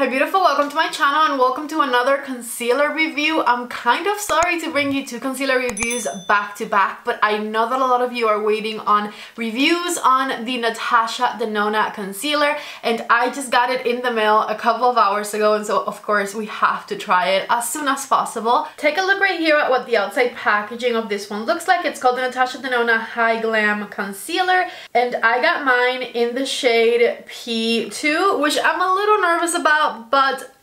Hi beautiful, welcome to my channel and welcome to another concealer review. I'm kind of sorry to bring you two concealer reviews back to back, but I know that a lot of you are waiting on reviews on the Natasha Denona concealer and I just got it in the mail a couple of hours ago and so of course we have to try it as soon as possible. Take a look right here at what the outside packaging of this one looks like. It's called the Natasha Denona Hy-Glam Concealer and I got mine in the shade P2 which I'm a little nervous about but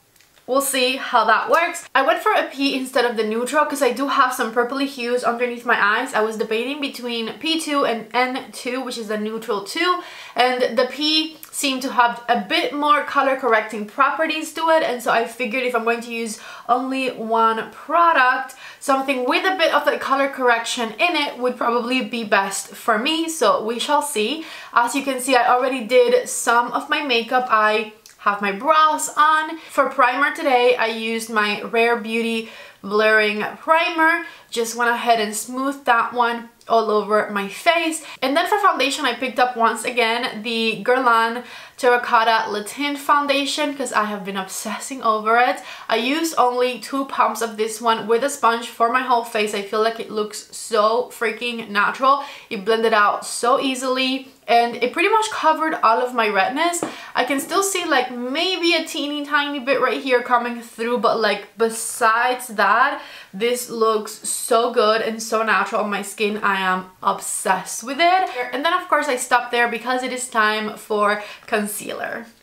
We'll see how that works. I went for a P instead of the neutral because I do have some purpley hues underneath my eyes. I was debating between P2 and N2, which is the neutral 2, and the P seemed to have a bit more color correcting properties to it, and so I figured if I'm going to use only one product, something with a bit of the color correction in it would probably be best for me, so we shall see. As you can see, I already did some of my makeup. I have my brows on. For primer today, I used my Rare Beauty Blurring Primer. Just went ahead and smoothed that one all over my face. And then for foundation, I picked up once again the Guerlain Terracotta Le Teint Foundation because I have been obsessing over it. I used only two pumps of this one with a sponge for my whole face. I feel like it looks so freaking natural. It blended out so easily and it pretty much covered all of my redness. I can still see like maybe a teeny tiny bit right here coming through but like besides that this looks so good and so natural on my skin. I am obsessed with it. And then of course I stopped there because it is time for concealer.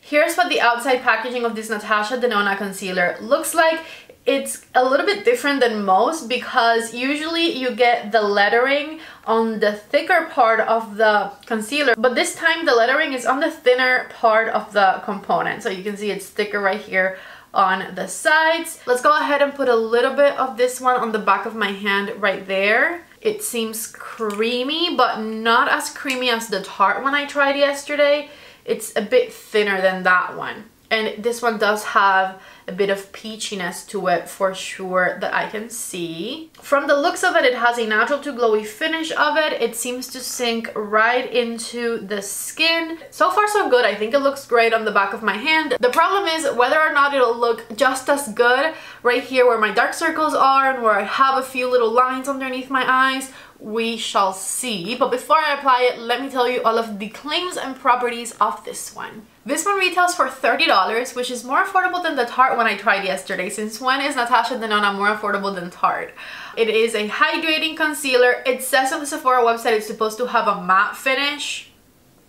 Here's what the outside packaging of this Natasha Denona concealer looks like it's a little bit different than most because usually you get the lettering on the thicker part of the concealer but this time the lettering is on the thinner part of the component so you can see it's thicker right here on the sides. Let's go ahead and put a little bit of this one on the back of my hand right there. It seems creamy but not as creamy as the Tarte one I tried yesterday. It's a bit thinner than that one. And this one does have a bit of peachiness to it for sure that I can see. From the looks of it, it has a natural to glowy finish of it. It seems to sink right into the skin. So far so good. I think it looks great on the back of my hand. The problem is whether or not it'll look just as good right here where my dark circles are and where I have a few little lines underneath my eyes we shall see. But before I apply it, let me tell you all of the claims and properties of this one. This one retails for $30, which is more affordable than the Tarte one I tried yesterday, since when is Natasha Denona more affordable than Tarte? It is a hydrating concealer. It says on the Sephora website it's supposed to have a matte finish.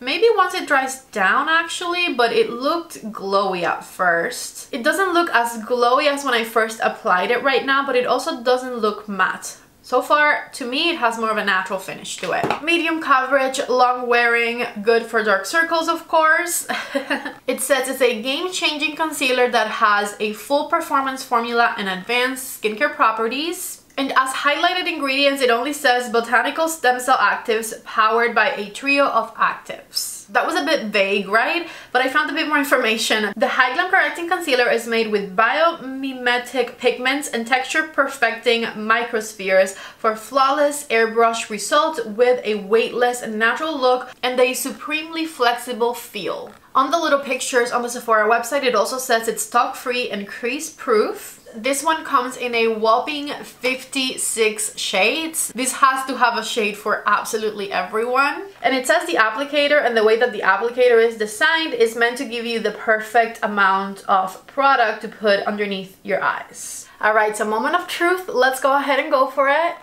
Maybe once it dries down actually, but it looked glowy at first. It doesn't look as glowy as when I first applied it right now, but it also doesn't look matte. So far, to me, it has more of a natural finish to it. Medium coverage, long wearing, good for dark circles, of course. it says it's a game-changing concealer that has a full performance formula and advanced skincare properties. And as highlighted ingredients, it only says botanical stem cell actives powered by a trio of actives. That was a bit vague, right? But I found a bit more information. The Hy-Glam Correcting Concealer is made with biomimetic pigments and texture perfecting microspheres for flawless airbrush results with a weightless and natural look and a supremely flexible feel. On the little pictures on the Sephora website, it also says it's talc free and crease proof this one comes in a whopping 56 shades. This has to have a shade for absolutely everyone. And it says the applicator and the way that the applicator is designed is meant to give you the perfect amount of product to put underneath your eyes. Alright, so moment of truth. Let's go ahead and go for it.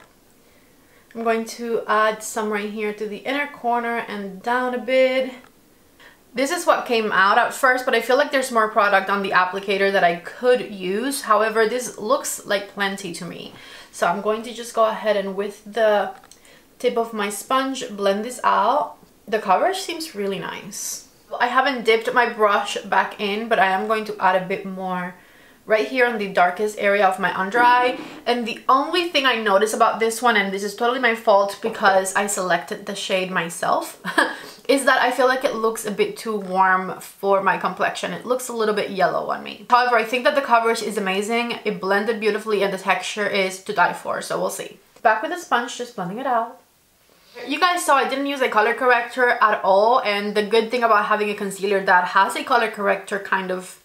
I'm going to add some right here to the inner corner and down a bit. This is what came out at first, but I feel like there's more product on the applicator that I could use. However, this looks like plenty to me. So I'm going to just go ahead and with the tip of my sponge, blend this out. The coverage seems really nice. I haven't dipped my brush back in, but I am going to add a bit more right here on the darkest area of my under eye. And the only thing I notice about this one, and this is totally my fault because I selected the shade myself, is that I feel like it looks a bit too warm for my complexion. It looks a little bit yellow on me. However, I think that the coverage is amazing. It blended beautifully and the texture is to die for, so we'll see. Back with the sponge, just blending it out. You guys saw I didn't use a color corrector at all and the good thing about having a concealer that has a color corrector kind of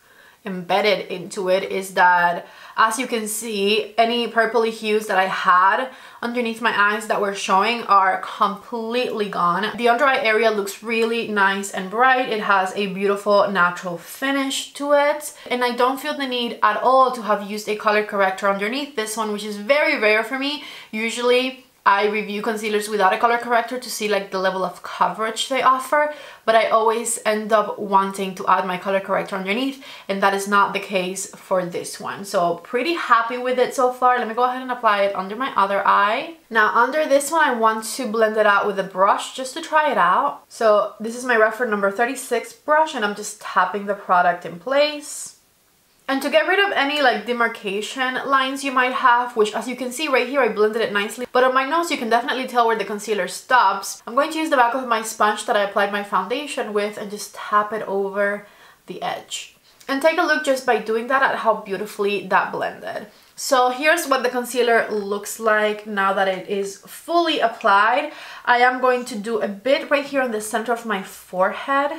embedded into it is that as you can see any purpley hues that I had underneath my eyes that were showing are completely gone. The under eye area looks really nice and bright. It has a beautiful natural finish to it and I don't feel the need at all to have used a color corrector underneath this one which is very rare for me. Usually I review concealers without a color corrector to see like the level of coverage they offer, but I always end up wanting to add my color corrector underneath and that is not the case for this one. So pretty happy with it so far. Let me go ahead and apply it under my other eye. Now under this one, I want to blend it out with a brush just to try it out. So this is my Rephr number 36 brush and I'm just tapping the product in place. And to get rid of any like demarcation lines you might have, which as you can see right here, I blended it nicely. But on my nose, you can definitely tell where the concealer stops. I'm going to use the back of my sponge that I applied my foundation with and just tap it over the edge. And take a look just by doing that at how beautifully that blended. So here's what the concealer looks like now that it is fully applied. I am going to do a bit right here on the center of my forehead,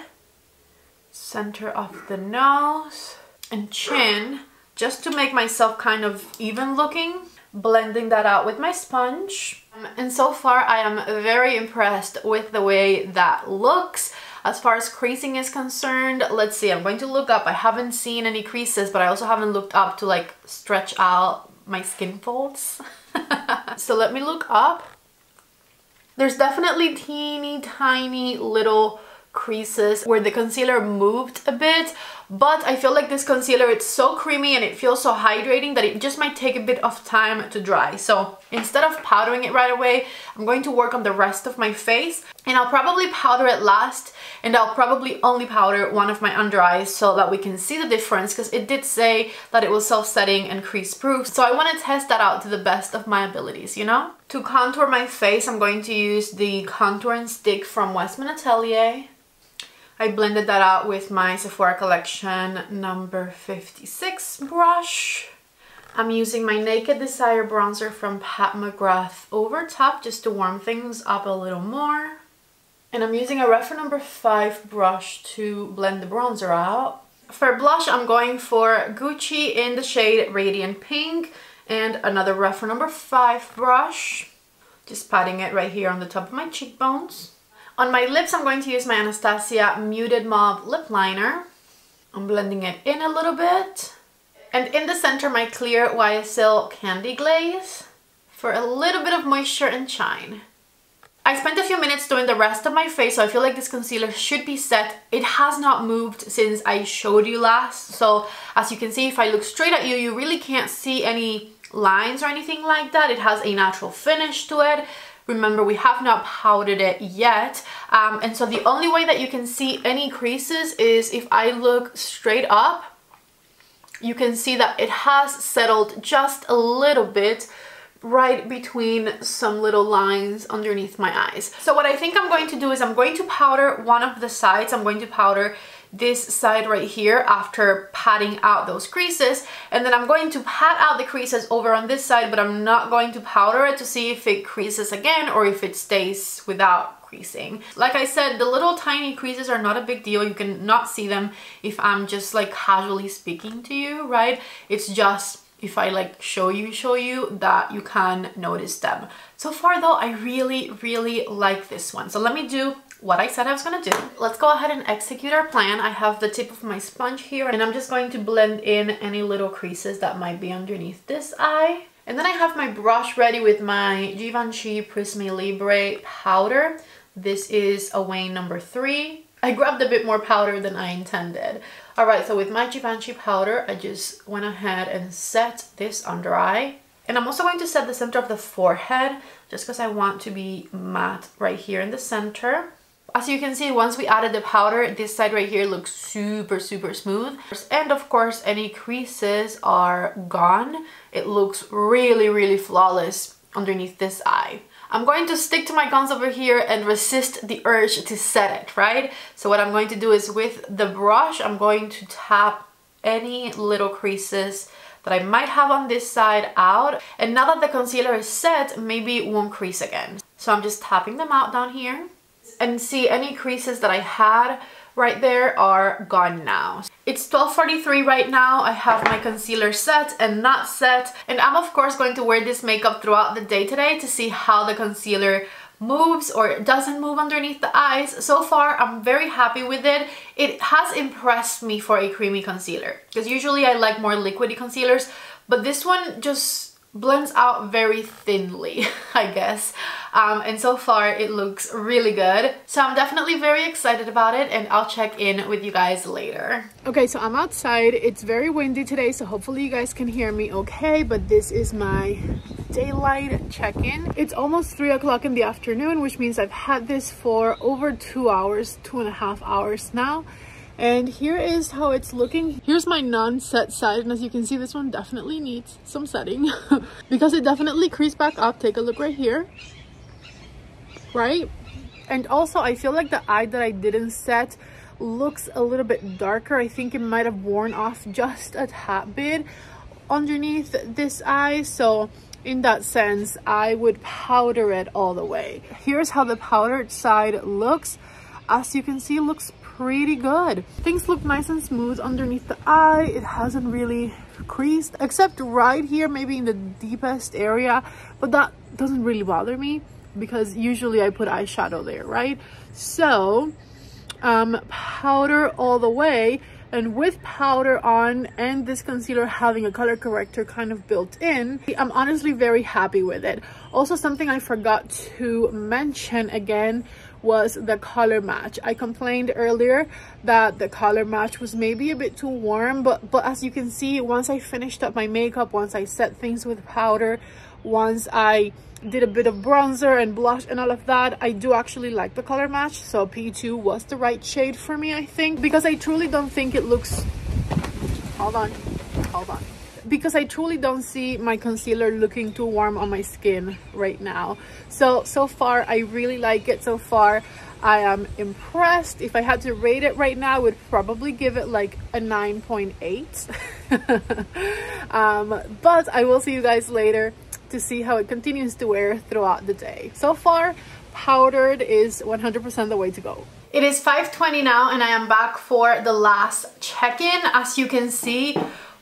center of the nose, and chin just to make myself kind of even looking blending that out with my sponge. Um, and so far I am very impressed with the way that looks. As far as creasing is concerned let's see I'm going to look up. I haven't seen any creases but I also haven't looked up to like stretch out my skin folds. So let me look up. There's definitely teeny tiny little creases where the concealer moved a bit but I feel like this concealer it's so creamy and it feels so hydrating that it just might take a bit of time to dry. So instead of powdering it right away I'm going to work on the rest of my face and I'll probably powder it last and I'll probably only powder one of my under eyes so that we can see the difference because it did say that it was self-setting and crease proof so I want to test that out to the best of my abilities you know to contour my face I'm going to use the contouring stick from Westman Atelier I blended that out with my Sephora collection number 56 brush. I'm using my Naked Desire bronzer from Pat McGrath over top just to warm things up a little more. And I'm using a Rephr number 5 brush to blend the bronzer out. For blush, I'm going for Gucci in the shade Radiant Pink and another Rephr number 5 brush. Just patting it right here on the top of my cheekbones. On my lips, I'm going to use my Anastasia Muted Mauve Lip Liner. I'm blending it in a little bit. And in the center, my clear YSL Candy Glaze for a little bit of moisture and shine. I spent a few minutes doing the rest of my face, so I feel like this concealer should be set. It has not moved since I showed you last. So as you can see, if I look straight at you, you really can't see any lines or anything like that. It has a natural finish to it. Remember, we have not powdered it yet. Um, and so the only way that you can see any creases is if I look straight up, you can see that it has settled just a little bit right between some little lines underneath my eyes. So what I think I'm going to do is I'm going to powder one of the sides. I'm going to powder this side right here after patting out those creases and then I'm going to pat out the creases over on this side but I'm not going to powder it to see if it creases again or if it stays without creasing. Like I said, the little tiny creases are not a big deal. You can not see them if I'm just like casually speaking to you, right? It's just if I like show you, show you that you can notice them. So far though, I really, really like this one. So let me do what I said I was gonna do. Let's go ahead and execute our plan. I have the tip of my sponge here and I'm just going to blend in any little creases that might be underneath this eye. And then I have my brush ready with my Givenchy Prisme Libre powder. This is a Wayne number three. I grabbed a bit more powder than I intended. All right, so with my Givenchy powder, I just went ahead and set this under eye. And I'm also going to set the center of the forehead just because I want to be matte right here in the center. As you can see, once we added the powder, this side right here looks super, super smooth. And of course, any creases are gone. It looks really, really flawless underneath this eye. I'm going to stick to my guns over here and resist the urge to set it, right? So what I'm going to do is with the brush, I'm going to tap any little creases that I might have on this side out. And now that the concealer is set, maybe it won't crease again. So I'm just tapping them out down here and see any creases that I had right there are gone now. It's 12.43 right now. I have my concealer set and not set. And I'm of course going to wear this makeup throughout the day today to see how the concealer moves or doesn't move underneath the eyes. So far, I'm very happy with it. It has impressed me for a creamy concealer because usually I like more liquidy concealers, but this one just blends out very thinly, I guess. Um, and so far it looks really good. So I'm definitely very excited about it and I'll check in with you guys later. Okay, so I'm outside. It's very windy today, so hopefully you guys can hear me okay, but this is my daylight check-in. It's almost three o'clock in the afternoon, which means I've had this for over two hours, two and a half hours now and here is how it's looking. Here's my non-set side and as you can see this one definitely needs some setting. Because it definitely creased back up. Take a look right here. Right? And also i feel like the eye that i didn't set looks a little bit darker. I think it might have worn off just a tad bit underneath this eye. So in that sense i would powder it all the way. Here's how the powdered side looks. As you can see looks pretty good. Things look nice and smooth underneath the eye. It hasn't really creased except right here, maybe in the deepest area, but that doesn't really bother me because usually I put eyeshadow there, right? So, um, powder all the way and with powder on and this concealer having a color corrector kind of built in i'm honestly very happy with it also something i forgot to mention again was the color match. I complained earlier that the color match was maybe a bit too warm, but, but as you can see, once I finished up my makeup, once I set things with powder, once I did a bit of bronzer and blush and all of that, I do actually like the color match. So P2 was the right shade for me, I think, because I truly don't think it looks... Hold on, hold on because I truly don't see my concealer looking too warm on my skin right now. So, so far, I really like it so far. I am impressed. If I had to rate it right now, I would probably give it like a 9.8. um, but I will see you guys later to see how it continues to wear throughout the day. So far, powdered is 100% the way to go. It is 5.20 now and I am back for the last check-in. As you can see,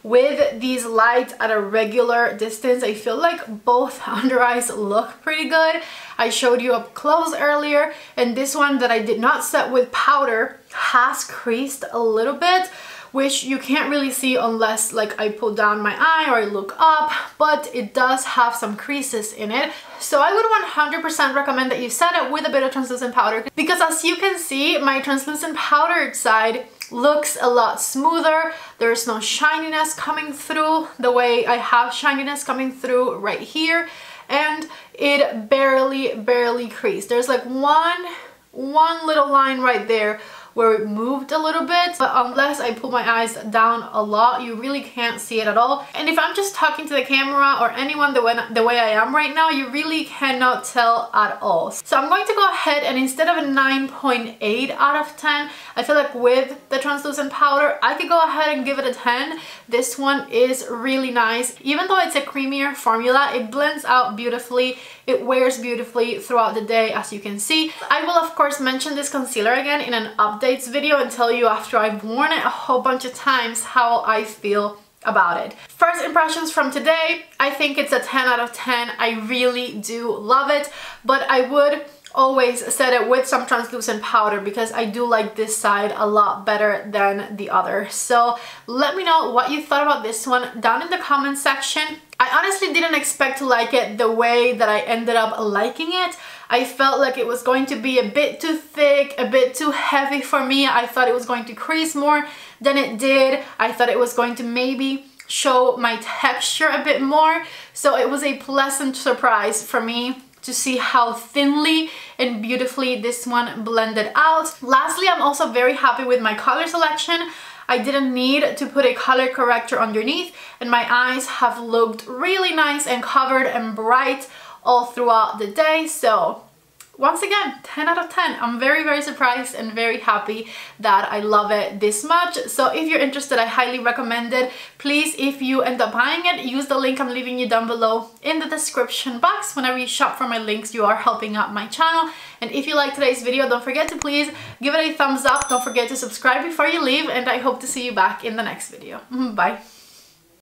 with these lights at a regular distance I feel like both under eyes look pretty good I showed you up close earlier and this one that I did not set with powder has creased a little bit which you can't really see unless like I pull down my eye or I look up, but it does have some creases in it. So I would 100% recommend that you set it with a bit of translucent powder because as you can see, my translucent powdered side looks a lot smoother. There's no shininess coming through the way I have shininess coming through right here. And it barely, barely creased. There's like one, one little line right there where it moved a little bit but unless I pull my eyes down a lot you really can't see it at all. And if I'm just talking to the camera or anyone the way, the way I am right now you really cannot tell at all. So I'm going to go ahead and instead of a 9.8 out of 10 I feel like with the translucent powder I could go ahead and give it a 10 this one is really nice. Even though it's a creamier formula it blends out beautifully it wears beautifully throughout the day as you can see I will of course mention this concealer again in an updates video and tell you after I've worn it a whole bunch of times how I feel about it. First impressions from today, I think it's a 10 out of 10. I really do love it, but I would always set it with some translucent powder because I do like this side a lot better than the other. So let me know what you thought about this one down in the comment section. I honestly didn't expect to like it the way that I ended up liking it. I felt like it was going to be a bit too thick, a bit too heavy for me. I thought it was going to crease more than it did. I thought it was going to maybe show my texture a bit more. So it was a pleasant surprise for me to see how thinly and beautifully this one blended out. Lastly, I'm also very happy with my color selection. I didn't need to put a color corrector underneath and my eyes have looked really nice and covered and bright all throughout the day. So once again 10 out of 10 i'm very very surprised and very happy that i love it this much. So if you're interested i highly recommend it. Please if you end up buying it use the link i'm leaving you down below in the description box. Whenever you shop for my links you are helping out my channel. And if you like today's video don't forget to please give it a thumbs up. Don't forget to subscribe before you leave. And i hope to see you back in the next video. Bye